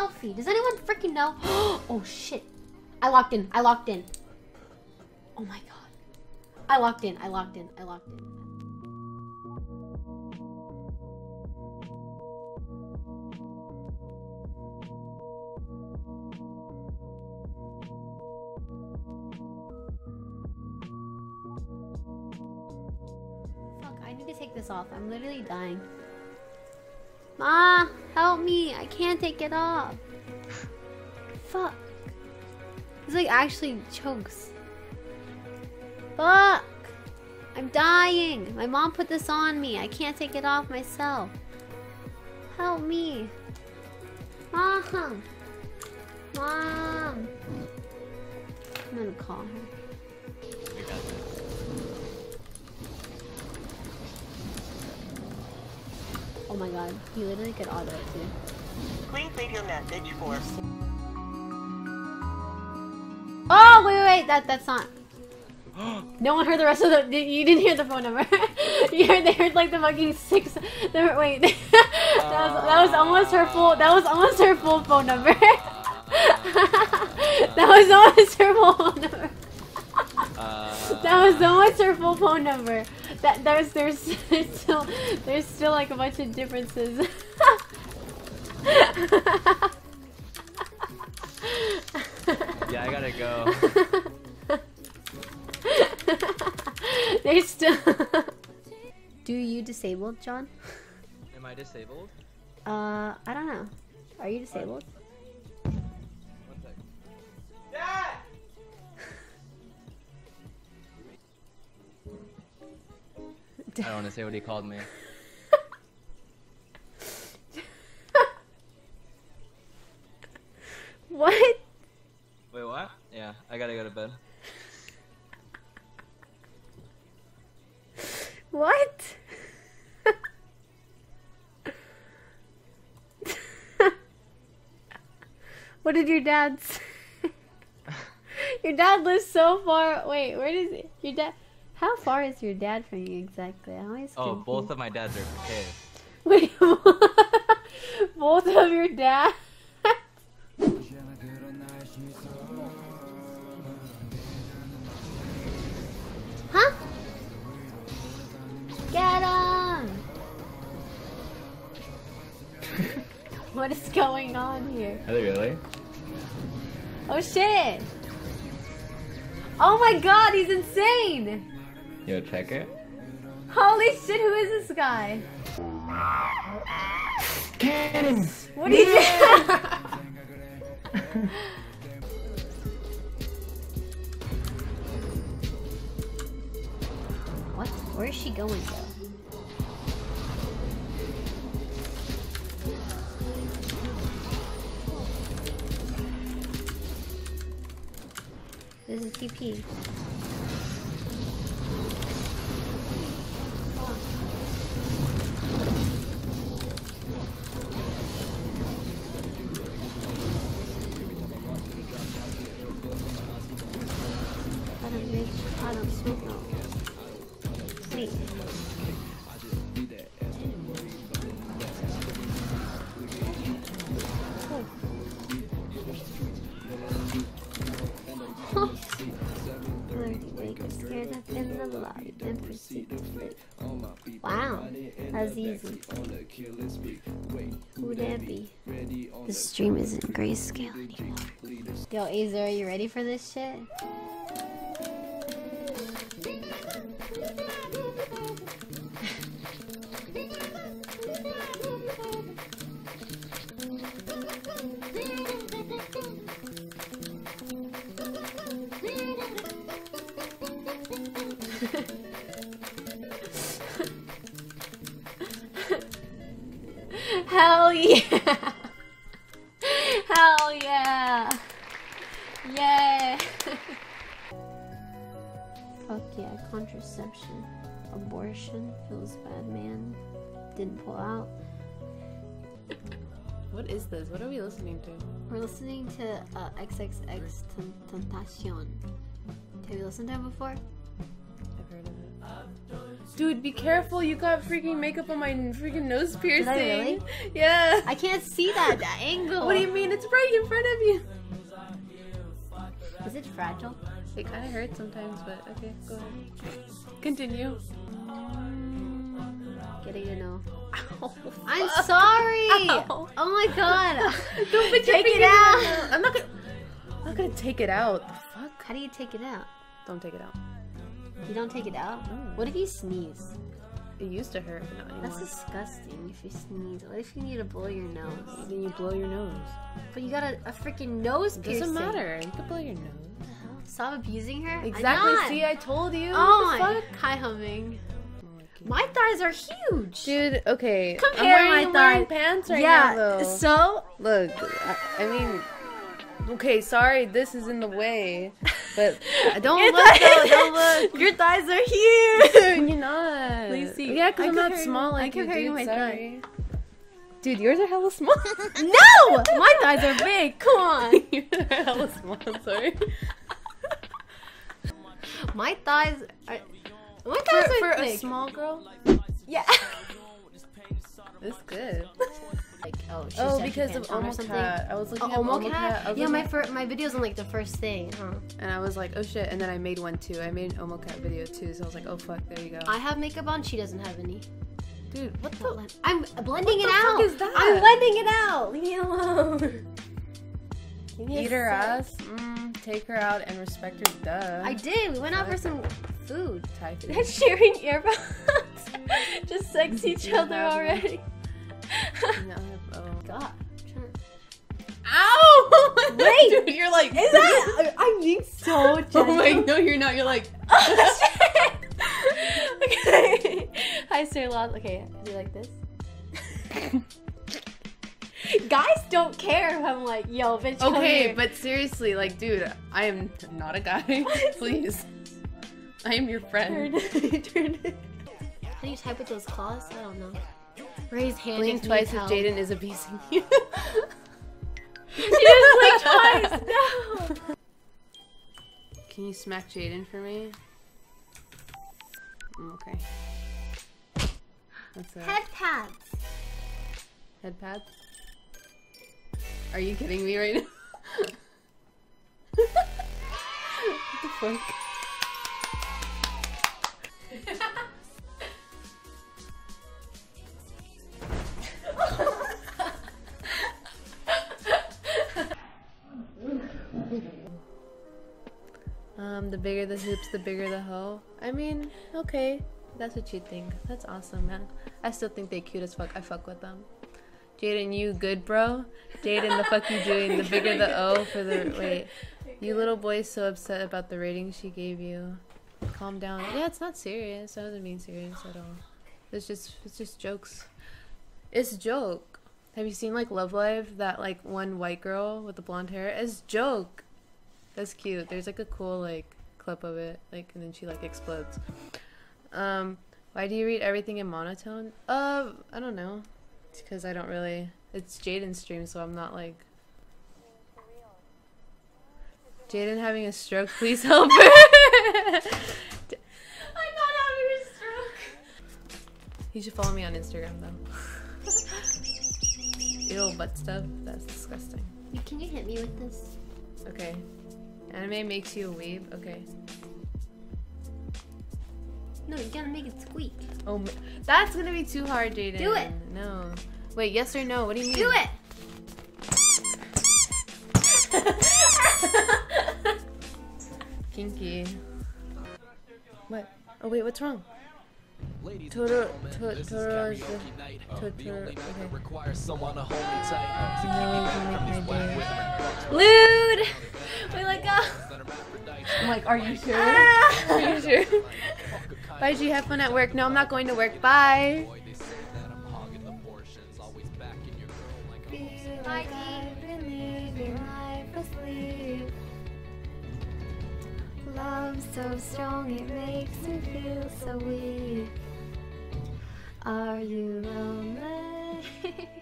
selfie? Does anyone freaking know? oh shit. I locked in. I locked in. Oh my god. I locked in. I locked in. I locked in. Fuck, I need to take this off. I'm literally dying. Ma, help me. I can't take it off. Fuck. It's like actually chokes. Fuck. I'm dying. My mom put this on me. I can't take it off myself. Help me. Mom. Mom. I'm gonna call her. My god. You literally could auto it too. Please leave your message for Oh wait, wait, wait. That that's not. No one heard the rest of the. You didn't hear the phone number. you heard they heard like the fucking six. They were, wait, that was that was almost her full. That was almost her full phone number. that was almost her full phone number. Uh, That was almost her full phone number. That there's there's, there's still there's still like a bunch of differences. yeah, I gotta go. There's still. Do you disabled, John? Am I disabled? Uh, I don't know. Are you disabled? I don't want to say what he called me. What? Wait, what? Yeah, I gotta go to bed. What? what did your dad say? your dad lives so far. Wait, where does it? Your dad? How far is your dad from you exactly? I'm always Oh, confused. both of my dads are pissed. Wait, both of your dad? huh? Get him! what is going on here? Are they really? Oh shit! Oh my god, he's insane! Yo, check it. Holy shit, who is this guy? Cannon! What are you doing? what? Where is she going though? This is TP. Wow, that's easy. Who that be? The stream isn't grayscale anymore. Yo, Azer, are you ready for this shit? Hell yeah! Hell yeah! Yeah! Fuck yeah, contraception. Abortion. Feels bad, man. Didn't pull out. What is this? What are we listening to? We're listening to uh, XXX Ten- Tentacion. Have you listened to him before? I've heard of it. Dude, be careful. You got freaking makeup on my freaking nose piercing. I really? Yeah. I can't see that, that angle. What do you mean? It's right in front of you. Is it fragile? It kind of hurts sometimes, but okay, go ahead. Continue. Getting to know. Ow, I'm sorry. Ow. Oh my god. Don't put Take it in out. I'm not gonna. I'm not gonna take it out. The fuck? How do you take it out? Don't take it out. You don't take it out? No. What if you sneeze? It used to hurt, but not anymore. That's disgusting if you sneeze. What if you need to blow your nose? Then you blow your nose. But you got a, a freaking nose It piercing. doesn't matter. You can blow your nose. Stop abusing her? Exactly. See, I told you. Oh What my. the fuck? Hi, humming. My thighs are huge. Dude, okay. Compare I'm wearing, my thighs. pants right yeah. now, though. So Look, I, I mean, okay, sorry, this is in the way, but don't Your look, thighs- don't look. Your thighs are huge. You're not. Please see. Yeah, because I'm not small I like you, dude. my Sorry. Dude, yours are hella small. no, my thighs are big. Come on. yours are hella small. I'm sorry. My thighs are. My For, thighs for are a thick. small girl, yeah. it's good. Oh, Oh, because of. Omocat. I was looking Oh, at Omocat? Omocat. Yeah, my fir- my videos on like the first thing. huh? and I was like, oh shit, and then I made one too. I made an Omocat video too, so I was like, oh fuck, there you go. I have makeup on. She doesn't have any. Dude, what the? blend- I'm blending What it the fuck out. is that? I'm blending it out. Leave me alone. Me Eat her ass, mm, take her out, and respect her. Duh. I did. We went out for some food. Thai food. They're sharing earbuds. Just sex each other already. No, oh. God. Ow! Wait! Dude, you're like, Is that? I'm being so oh gentle. Oh wait, no, you're not. You're like, oh, okay. Hi, Sir Laws. Okay, do you like this? Guys don't care if I'm like, yo, bitch. come okay, here. but seriously, like, dude, I am not a guy. Please, I am your friend. Turn, turn. How do you type with those claws? I don't know. Raise hand. Blink if twice if. Jayden is abusing you. She just blinked twice. No. Can you smack Jayden for me? Mm, Okay. What's that? Head pads. Head pad? Are you kidding me right now? what the fuck? Bigger the hoops, the bigger the hoe. I mean, okay, that's what you think. That's awesome, man. I still think they cute as fuck. I fuck with them. Jayden, you good, bro? Jayden, the fuck you doing? The bigger the O for the wait. You little boy so upset about the rating she gave you. Calm down. Yeah, it's not serious. I wasn't being serious at all. It's just it's just jokes. It's a joke. Have you seen like Love Live? That like one white girl with the blonde hair? It's joke. That's cute. There's like a cool like clip of it, like and then she like explodes. Um, why do you read everything in monotone? Uh, I don't know. It's because I don't really. It's Jayden's stream, so I'm not like. Jaden having a stroke. Please help her. I'm not having a stroke. you should follow me on Instagram though. Ew, butt stuff. That's disgusting. Can you hit me with this? Okay. Anime makes you a weeb. Okay. No, you gotta make it squeak. Oh, that's gonna be too hard, Jayden. Do it. No. Wait, yes or no? What do you mean? Do it. Kinky. What? Oh wait, what's wrong? Ladies and gentlemen, this is karaoke night. the, The only night that requires someone to hold me tight. To keep me from these wet withering Lewd. We let go. that are Aphrodite. I'm like, are you sure? Ah. Are you sure? Bye, G. Have fun at work. No, I'm not going to work. Bye. Boy, they say that I'm hogging the portions, always backing your girl like I'm Hi, Love so strong it makes me feel so weak. Are you lonely?